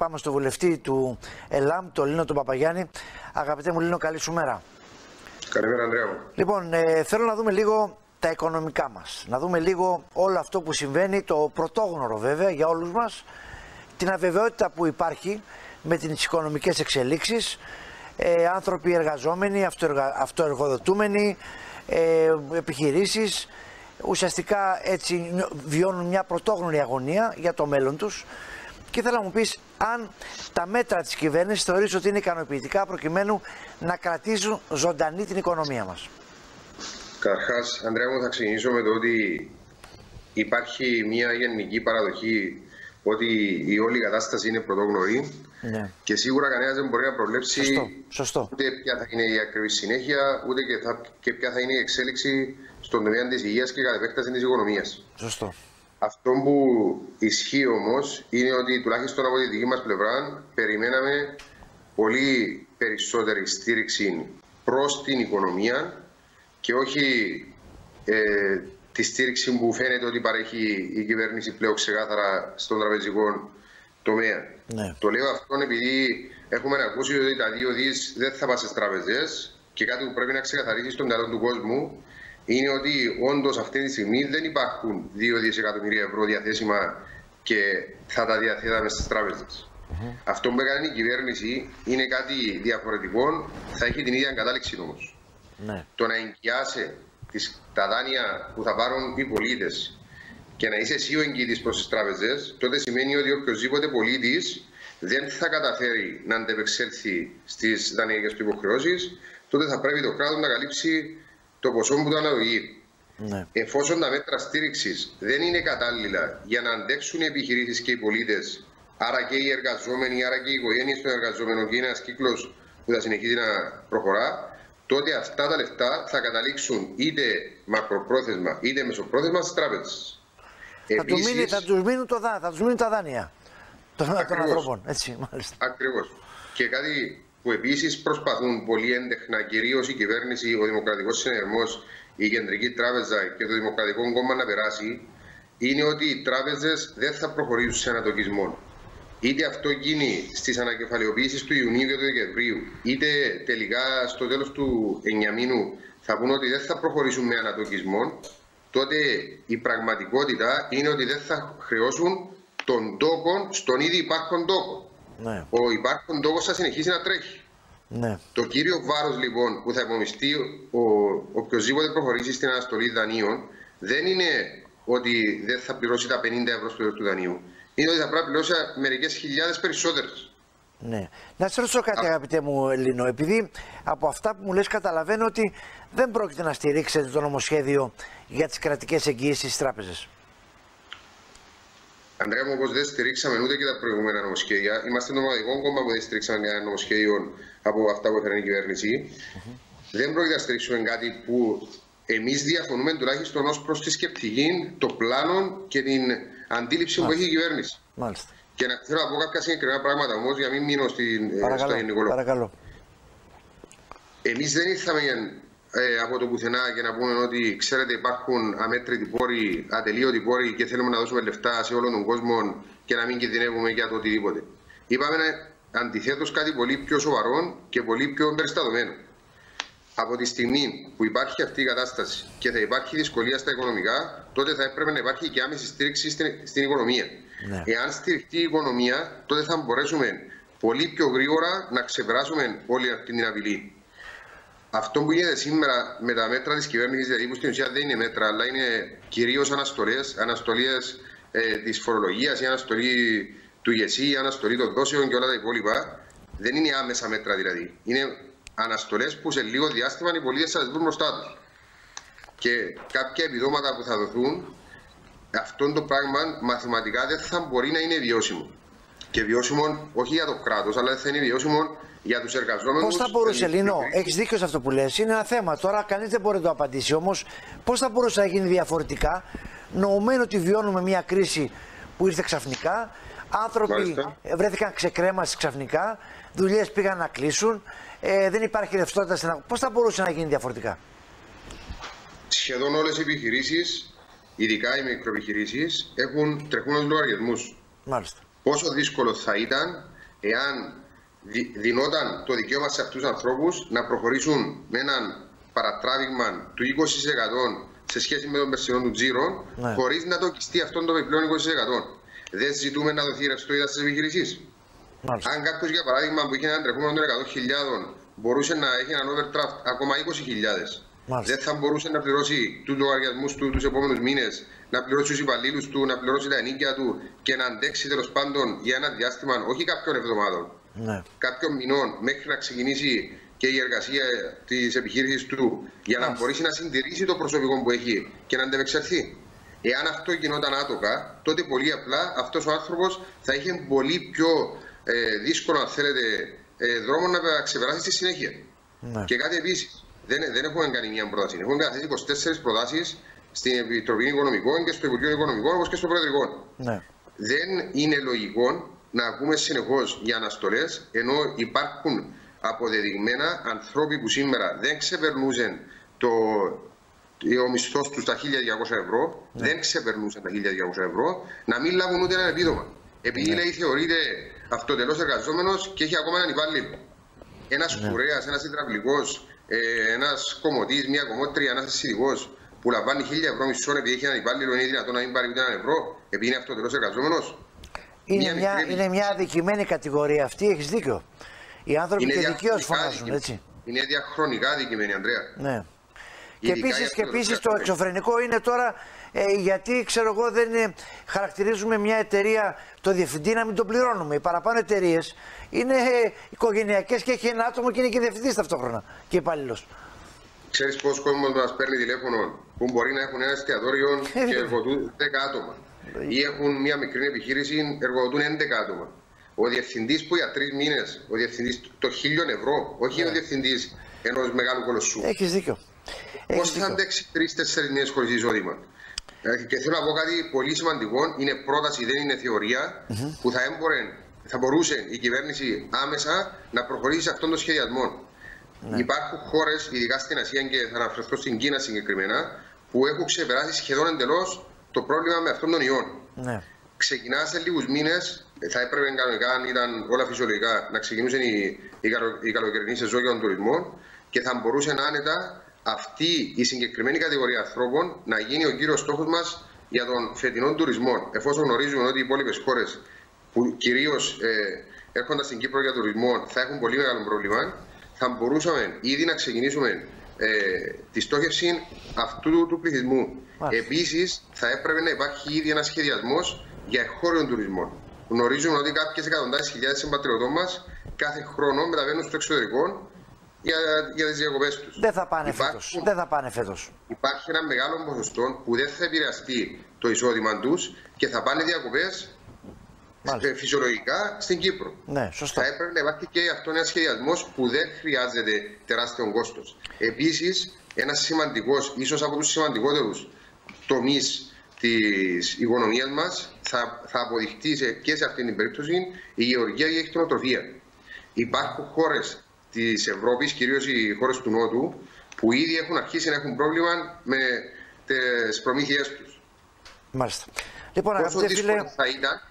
Πάμε στο βουλευτή του ΕΛΑΜ, τον Λίνο τον Παπαγιάννη. Αγαπητέ μου Λίνο, καλή σου μέρα. Καλημέρα, Ανδρέα μου. Λοιπόν, ε, θέλω να δούμε λίγο τα οικονομικά μας. Να δούμε λίγο όλο αυτό που συμβαίνει, το πρωτόγνωρο βέβαια για όλους μας, την αβεβαιότητα που υπάρχει με τις οικονομικές εξελίξεις, ε, άνθρωποι εργαζόμενοι, αυτοεργα... αυτοεργοδοτούμενοι, ε, επιχειρήσεις, ουσιαστικά έτσι βιώνουν μια πρωτόγνωρη αγωνία για το μέλλον τους και θέλω να μου πεις αν τα μέτρα της κυβέρνησης θεωρείς ότι είναι ικανοποιητικά προκειμένου να κρατήσουν ζωντανή την οικονομία μας. Καταρχά, Ανδρέα μου, θα ξεκινήσω με το ότι υπάρχει μια γενική παραδοχή ότι η όλη κατάσταση είναι πρωτόγνωρη ναι. και σίγουρα κανένας δεν μπορεί να προβλέψει Σωστό. Σωστό. ούτε ποια θα είναι η ακριβή συνέχεια, ούτε και, θα, και ποια θα είναι η εξέλιξη στον τομέα της υγείας και κατ' επέκταση της οικονομίας. Σωστό. Αυτό που ισχύει όμως είναι ότι τουλάχιστον από τη δική μας πλευρά περιμέναμε πολύ περισσότερη στήριξη προς την οικονομία και όχι ε, τη στήριξη που φαίνεται ότι παρέχει η κυβέρνηση πλέον ξεκάθαρα στον τραπεζικό τομέα. Ναι. Το λέω αυτό επειδή έχουμε ακούσει ότι τα δύο δις δεν θα πάνε στις τράπεζες και κάτι που πρέπει να ξεκαθαρίσει στον μυαλό του κόσμου είναι ότι όντως αυτή τη στιγμή δεν υπάρχουν 2 δισεκατομμύρια ευρώ διαθέσιμα και θα τα διαθέταμε στις τράπεζες. Mm-hmm. Αυτό που έκανε η κυβέρνηση είναι κάτι διαφορετικό, θα έχει την ίδια κατάληξη όμως. Ναι. Το να εγκυάσει τις, τα δάνεια που θα πάρουν οι πολίτες και να είσαι εσύ ο εγγυητή προς τις τράπεζες, τότε σημαίνει ότι οποιοδήποτε πολίτης δεν θα καταφέρει να αντεπεξέλθει στις δανειακέ του υποχρεώσεις, τότε θα πρέπει το κράτος να καλύψει το ποσό που το αναλογεί. Ναι. Εφόσον τα μέτρα στήριξης δεν είναι κατάλληλα για να αντέξουν οι επιχειρήσεις και οι πολίτες, άρα και οι εργαζόμενοι, άρα και οι οικογένειε των εργαζόμενων, και είναι ένας κύκλος που θα συνεχίζει να προχωρά, τότε αυτά τα λεφτά θα καταλήξουν είτε μακροπρόθεσμα είτε μεσοπρόθεσμα στις τράπεζες. Θα, Επίσης... μείνει, θα τους μείνουν, το, θα τους μείνουν τα δάνεια των, των ανθρώπων. Έτσι, μάλιστα. Ακριβώς. Και κάτι που επίσης προσπαθούν πολύ έντεχνα, κυρίως η κυβέρνηση, ο Δημοκρατικός Συνεργμό, η Κεντρική Τράπεζα και το Δημοκρατικό Κόμμα να περάσει, είναι ότι οι τράπεζες δεν θα προχωρήσουν σε ανατοκισμό είτε αυτό γίνει στις ανακεφαλαιοποιήσει του Ιουνίου και του Δεκεμβρίου, είτε τελικά στο τέλος του εννιαμίνου θα πούν ότι δεν θα προχωρήσουν με ανατοκισμό, τότε η πραγματικότητα είναι ότι δεν θα χρεώσουν τον τόκο στον ήδη υπάρχον τόκο. Ναι. Ο υπάρχον τόκο θα συνεχίσει να τρέχει. Ναι. Το κύριο βάρος λοιπόν που θα υπομειστεί ο οποιοδήποτε προχωρήσει στην αναστολή δανείων δεν είναι ότι δεν θα πληρώσει τα 50 ευρώ στο τέλος του δανείου είναι ότι θα πρέπει να πληρώσει μερικές χιλιάδες περισσότερες. Ναι. Να σα ρωτήσω κάτι, αγαπητέ μου Ελλήνο, επειδή από αυτά που μου λες καταλαβαίνω ότι δεν πρόκειται να στηρίξετε το νομοσχέδιο για τις κρατικές εγγύησει στις τράπεζες. Αντρέα μου, όπως δεν στηρίξαμε ούτε και τα προηγούμενα νομοσχέδια, είμαστε το μοναδικό κόμμα που δεν στηρίξαμε κανένα νομοσχέδιο από αυτά που έφερε η κυβέρνηση. Mm -hmm. Δεν πρόκειται να στηρίξουμε κάτι που εμείς διαφωνούμε τουλάχιστον ως προς τη σκεπτική, το πλάνο και την αντίληψη Μάλιστα. που έχει η κυβέρνηση. Μάλιστα. Και να θέλω να πω κάποια συγκεκριμένα πράγματα όμως για να μην μείνω στην, ε, παρακαλώ, στο γενικό Παρακαλώ. Εμείς δεν ήρθαμε ε, από το πουθενά για να πούμε ότι ξέρετε υπάρχουν αμέτρητοι πόροι, ατελείωτοι πόροι και θέλουμε να δώσουμε λεφτά σε όλον τον κόσμο και να μην κινδυνεύουμε για το οτιδήποτε. Είπαμε αντιθέτως κάτι πολύ πιο σοβαρό και πολύ πιο περιστατωμένο από τη στιγμή που υπάρχει αυτή η κατάσταση και θα υπάρχει δυσκολία στα οικονομικά, τότε θα έπρεπε να υπάρχει και άμεση στήριξη στην, στην οικονομία. Ναι. Εάν στηριχτεί η οικονομία, τότε θα μπορέσουμε πολύ πιο γρήγορα να ξεπεράσουμε όλη αυτή την απειλή. Αυτό που γίνεται σήμερα με τα μέτρα της κυβέρνησης, δηλαδή που στην ουσία δεν είναι μέτρα, αλλά είναι κυρίως αναστολές, αναστολές ε, της φορολογίας, η αναστολή του ΓΕΣΥ, η αναστολή των δόσεων και όλα τα υπόλοιπα, δεν είναι άμεσα μέτρα δηλαδή. Είναι αναστολές που σε λίγο διάστημα οι πολίτες θα δουν μπροστά τους. Και κάποια επιδόματα που θα δοθούν, αυτό το πράγμα μαθηματικά δεν θα μπορεί να είναι βιώσιμο. Και βιώσιμο όχι για το κράτος, αλλά δεν θα είναι βιώσιμο για τους εργαζόμενους. Πώς θα μπορούσε, Λίνο, έχεις δίκιο σε αυτό που λες, είναι ένα θέμα. Τώρα κανείς δεν μπορεί να το απαντήσει. Όμως, πώς θα μπορούσε να γίνει διαφορετικά, νοουμένου ότι βιώνουμε μια κρίση που ήρθε ξαφνικά, άνθρωποι Μάλιστα. βρέθηκαν ξεκρέμαση ξαφνικά, δουλειές πήγαν να κλείσουν, ε, δεν υπάρχει ρευστότητα στην αγορά. Πώς θα μπορούσε να γίνει διαφορετικά; Σχεδόν όλες οι επιχειρήσεις, ειδικά οι μικροεπιχειρήσεις, έχουν τρεχούν λογαριασμούς. Μάλιστα. πόσο δύσκολο θα ήταν εάν δινόταν το δικαίωμα σε αυτούς τους ανθρώπους να προχωρήσουν με έναν παρατράβηγμα του 20% σε σχέση με τον περσινό του τζίρο, ναι. χωρίς να το κιστεί αυτόν το επιπλέον 20%. Δεν ζητούμε να δοθεί ρευστό είδα στις επιχειρήσεις. Αν κάποιος, για παράδειγμα, που είχε ένα τρεχούμενο των 100.000 μπορούσε να έχει έναν overdraft ακόμα 20.000, δεν θα μπορούσε να πληρώσει τους λογαριασμούς του τους επόμενους μήνες, να πληρώσει τους υπαλλήλους του, να πληρώσει τα ενίκια του και να αντέξει τέλος πάντων για ένα διάστημα όχι κάποιων εβδομάδων, ναι. κάποιων μηνών μέχρι να ξεκινήσει και η εργασία της επιχείρησης του για να μπορέσει να συντηρήσει το προσωπικό που έχει και να αντεπεξερθεί. Εάν αυτό γινόταν άτοκα, τότε πολύ απλά αυτός ο άνθρωπος θα είχε πολύ πιο ε, δύσκολο, αν θέλετε, ε, δρόμο να ξεπεράσει στη συνέχεια. Ναι. Και κάτι επίσης, δεν, δεν έχουμε κάνει μια πρόταση. Έχουμε καταθέσει 24 προτάσεις στην Επιτροπή Οικονομικών και στο Υπουργείο Οικονομικών όπως και στο Προεδρικό. Ναι. Δεν είναι λογικό να ακούμε συνεχώς για αναστολές ενώ υπάρχουν αποδεδειγμένα ανθρώποι που σήμερα δεν ξεπερνούσαν το, ο μισθός τους στα 1.200 ευρώ, ναι. δεν ξεπερνούσαν τα 1.200 ευρώ, να μην λάβουν ούτε ένα επίδομα. Επειδή ναι. λέει θεωρείται αυτοτελώς εργαζόμενος και έχει ακόμα έναν υπάλληλο. Ένας ναι. κουρέας, ένας υδραυλικός, ε, ένας κομμωτής, μια κομμότρια, ένας ασυντικό που λαμβάνει 1.000 ευρώ μισθό επειδή έχει έναν υπάλληλο, είναι δυνατόν να μην πάρει ούτε έναν ευρώ, επειδή είναι αυτοτελώς εργαζόμενος. Είναι μια, μια, είναι μια αδικημένη κατηγορία αυτή, έχεις δίκιο. Οι άνθρωποι είναι και δικαίως φωνάζουν, έτσι. Είναι διαχρονικά αδικημένη, Ανδρέα. Ναι. Και επίση και επίσης το εξωφρενικό είναι τώρα ε, γιατί ξέρω εγώ δεν ε, χαρακτηρίζουμε μια εταιρεία το διευθυντή να μην τον πληρώνουμε. Οι παραπάνω εταιρείες είναι ε, οικογενειακές και έχει ένα άτομο και είναι και διευθυντής ταυτόχρονα και υπάλληλος. Ξέρεις πόσος κόσμος μας παίρνει τηλέφωνο που μπορεί να έχουν ένα εστιατόριο ε, και εργοδοτούν 10 άτομα. Ή έχουν μια μικρή επιχείρηση, εργοδοτούν 11 άτομα. Ο διευθυντής που για τρεις μήνες, ο διευθυντής το χίλιον ευρώ, όχι yeah. ο ναι. διευθυντής ενός μεγάλου κολοσσού. Έχεις δίκιο. Πώς θα αντέξει τρει-τέσσερι μήνες χωρίς εισόδημα; Ε, και θέλω να πω κάτι πολύ σημαντικό. Είναι πρόταση, δεν είναι θεωρία, mm -hmm. που θα, έμπορε, θα μπορούσε η κυβέρνηση άμεσα να προχωρήσει σε αυτόν τον σχεδιασμό. Ναι. Υπάρχουν χώρες, ειδικά στην Ασία και θα αναφερθώ στην Κίνα συγκεκριμένα, που έχουν ξεπεράσει σχεδόν εντελώς το πρόβλημα με αυτόν τον ιό. Ναι. Ξεκινά σε λίγους μήνες, θα έπρεπε κανονικά, αν ήταν όλα φυσιολογικά, να ξεκινούσαν οι, οι, οι καλοκαιρινή σεζόν για τον τουρισμό και θα μπορούσε άνετα αυτή η συγκεκριμένη κατηγορία ανθρώπων να γίνει ο κύριος στόχος μας για τον φετινό τουρισμό. Εφόσον γνωρίζουμε ότι οι υπόλοιπες χώρες που κυρίως ε, έρχονταν στην Κύπρο για τουρισμό θα έχουν πολύ μεγάλο πρόβλημα, θα μπορούσαμε ήδη να ξεκινήσουμε ε, τη στόχευση αυτού του πληθυσμού. Επίσης, θα έπρεπε να υπάρχει ήδη ένας σχεδιασμός για εγχώριο τουρισμό. Γνωρίζουμε ότι κάποιες εκατοντάδες χιλιάδες συμπατριωτών μας κάθε χρόνο μεταβαίνουν στο εξωτερικό για, για τις διακοπές τους. Δεν θα πάνε φέτος. Δεν θα πάνε φέτος. Υπάρχει ένα μεγάλο ποσοστό που δεν θα επηρεαστεί το εισόδημα τους και θα πάνε διακοπές ε, φυσιολογικά στην Κύπρο. Ναι, σωστά. Θα έπρεπε να υπάρχει και αυτός ένας σχεδιασμός που δεν χρειάζεται τεράστιο κόστος. Επίσης, ένας σημαντικός, ίσως από τους σημαντικότερους τομείς της οικονομίας μας θα, θα αποδειχτεί σε, και σε αυτή την περίπτωση η γεωργία και η εκτροτροφία. Υπάρχουν χώρες της Ευρώπης, κυρίως οι χώρες του Νότου, που ήδη έχουν αρχίσει να έχουν πρόβλημα με τις προμήθειές τους. Μάλιστα. Λοιπόν, αγαπητέ φίλε,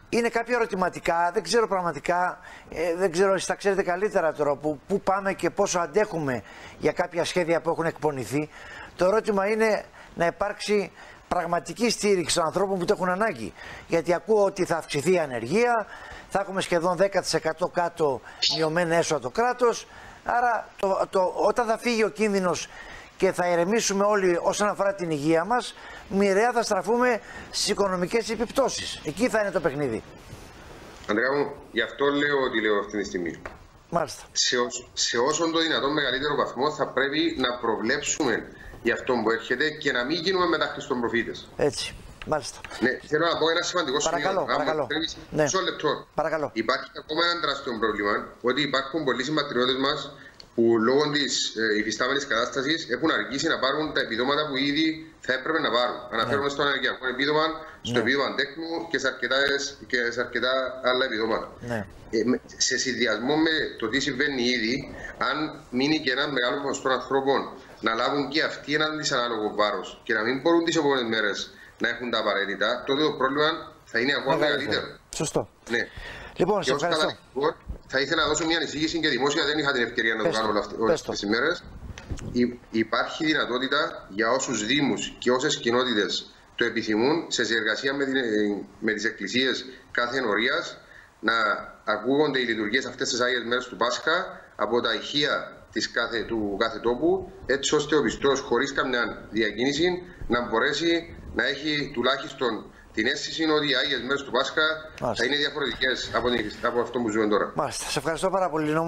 είναι κάποια ερωτηματικά. Δεν ξέρω πραγματικά, ε, δεν ξέρω, εσείς τα ξέρετε καλύτερα τώρα, που, πού πάμε και πόσο αντέχουμε για κάποια σχέδια που έχουν εκπονηθεί. Το ερώτημα είναι να υπάρξει πραγματική στήριξη των ανθρώπων που το έχουν ανάγκη. Γιατί ακούω ότι θα αυξηθεί η ανεργία, θα έχουμε σχεδόν 10% κάτω μειωμένα έσοδα το κράτος, Άρα το, το, όταν θα φύγει ο κίνδυνος και θα ηρεμήσουμε όλοι όσον αφορά την υγεία μας, μοιραία θα στραφούμε στις οικονομικές επιπτώσεις. Εκεί θα είναι το παιχνίδι. Αντρέα μου, γι' αυτό λέω ότι λέω αυτή τη στιγμή. Μάλιστα. Σε, σε όσο το δυνατόν μεγαλύτερο βαθμό θα πρέπει να προβλέψουμε για αυτό που έρχεται και να μην γίνουμε μετά Χριστομπροφήτες. Έτσι. Μάλιστα. Ναι, θέλω να πω ένα σημαντικό παρακαλώ, σημείο. Παρακαλώ. Ναι. Μισό λεπτό. Παρακαλώ. Υπάρχει ακόμα ένα τεράστιο πρόβλημα ότι υπάρχουν πολλοί συμπατριώτες μας που λόγω της ε, υφιστάμενης κατάστασης έχουν αργήσει να πάρουν τα επιδόματα που ήδη θα έπρεπε να πάρουν. Ναι. Αναφέρομαι στο ενεργειακό επίδομα, στο ναι. επίδομα τέκνου και σε, αρκετά, και σε αρκετά άλλα επιδόματα. Ναι. Ε, σε συνδυασμό με το τι συμβαίνει ήδη, αν μείνει και ένας μεγάλος ποσοστός ανθρώπων να λάβουν και αυτοί έναν δυσανάλογο βάρος και να μην μπορούν τις επόμενες μέρες να έχουν τα απαραίτητα, τότε το πρόβλημα θα είναι ακόμα μεγαλύτερο. Σωστό. Ναι. Λοιπόν, Και σε ως ευχαριστώ. Καταληκτικό, θα ήθελα να δώσω μια ανησύγηση και δημόσια δεν είχα την ευκαιρία να Πες το το. κάνω όλα Πες αυτές το. τις ημέρες. Υ- Υπάρχει δυνατότητα για όσους δήμους και όσες κοινότητες το επιθυμούν σε συνεργασία με, την, ε, με τις εκκλησίες κάθε ενορίας να ακούγονται οι λειτουργίες αυτές τις Άγιες Μέρες του Πάσχα από τα ηχεία της κάθε, του κάθε τόπου έτσι ώστε ο πιστός χωρίς καμιά διακίνηση να μπορέσει να έχει τουλάχιστον την αίσθηση ότι οι Άγιες Μέρες του Πάσχα Μάλιστα. θα είναι διαφορετικές από, την- από αυτό που ζούμε τώρα. Μάλιστα. Σε ευχαριστώ πάρα πολύ. Νόμο.